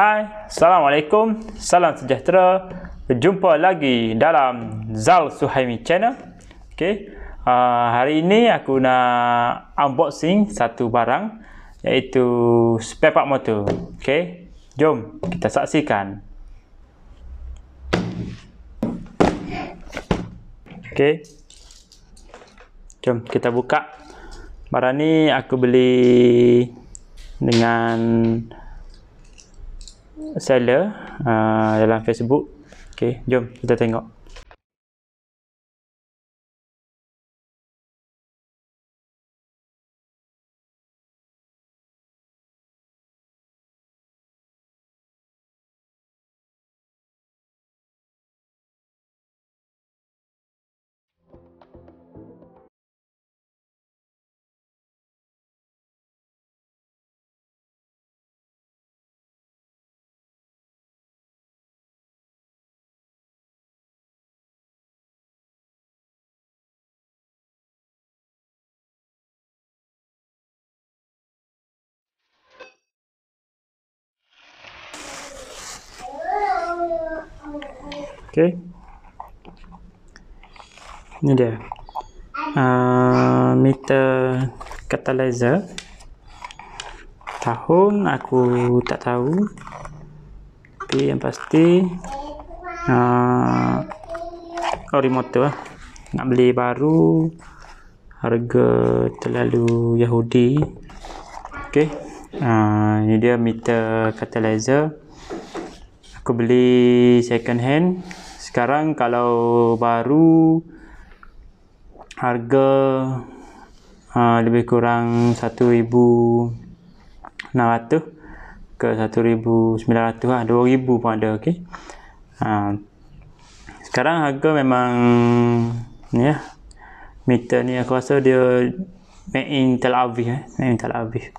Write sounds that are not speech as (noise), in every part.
Hai, Assalamualaikum, salam sejahtera. Berjumpa lagi dalam Zal Suhaimi Channel. Okay. Uh, hari ini aku nak unboxing satu barang iaitu spare part motor. Okay. Jom kita saksikan. Okay. Jom kita buka. Barang ni aku beli dengan seller uh, dalam Facebook. Okey, jom kita tengok. Okey. Ini dia. Uh, meter catalyzer. Tahun aku tak tahu. Tapi yang pasti uh, ori motor lah. Nak beli baru harga terlalu Yahudi. Okey. Uh, ini dia meter catalyzer. Aku beli second hand. Sekarang kalau baru harga uh, lebih kurang 1600 ke 1900 lah. 2000 pun ada okey. Uh, sekarang harga memang ya meter ni aku rasa dia made in Tel Aviv eh. Made in Tel Aviv.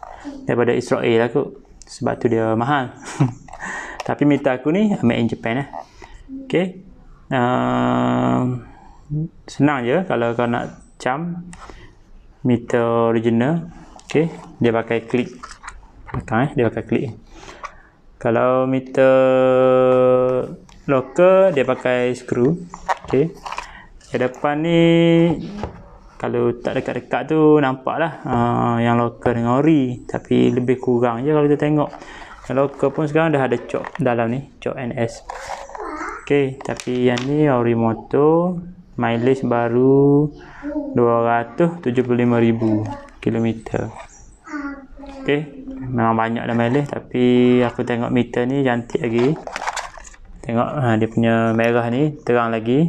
Daripada Israel lah kot. Sebab tu dia mahal (laughs) tapi meter aku ni made in Japan eh. Okey uh, senang je kalau kau nak cam meter original. Ok dia pakai klik belakang eh. Dia pakai klik. Kalau meter local dia pakai skru ok di depan ni kalau tak dekat-dekat tu nampak lah uh, yang local dengan ori. Tapi lebih kurang je kalau kita tengok yang local pun sekarang dah ada cok dalam ni cok NS Okey, tapi yang ni Orimoto mileage baru 275,000 km. Okey, memang banyak dah mileage tapi aku tengok meter ni cantik lagi. Tengok ha, dia punya merah ni terang lagi.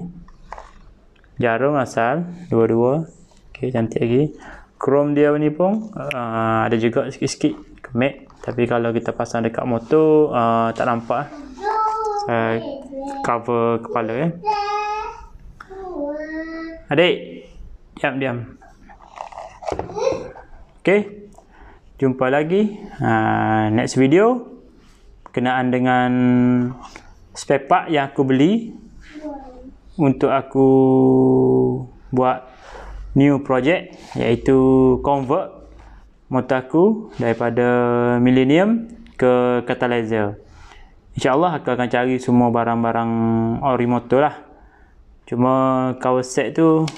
Jarum asal dua-dua. Okey, cantik lagi. Chrome dia ni pun uh, ada juga sikit-sikit matte tapi kalau kita pasang dekat motor uh, tak nampak uh, cover kepala eh. Adik, diam diam. Okey. Jumpa lagi uh, next video berkenaan dengan spare part yang aku beli untuk aku buat new project iaitu convert motor aku daripada Millennium ke catalyzer. InsyaAllah aku akan cari semua barang-barang ori motor lah. Cuma cover set tu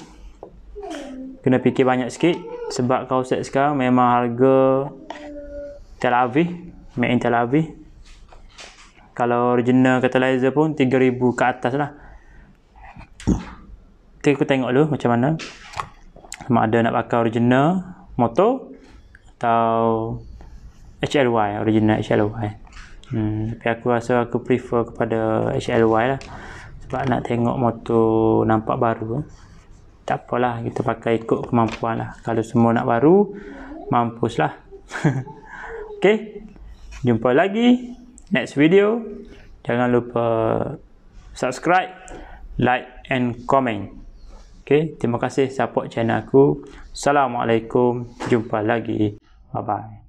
kena fikir banyak sikit sebab cover set sekarang memang harga Tel Aviv, made in Tel Aviv. Kalau original catalyzer pun 3000 ke atas lah. Nanti aku tengok dulu macam mana. Sama ada nak pakai original motor atau HLY, original HLY. Hmm, tapi aku rasa aku prefer kepada HLY lah. Sebab nak tengok motor nampak baru. Tak apalah, kita pakai ikut kemampuan lah. Kalau semua nak baru, mampus lah. (laughs) okay, jumpa lagi next video. Jangan lupa subscribe, like and comment. Okay, terima kasih support channel aku. Assalamualaikum, jumpa lagi. 拜拜。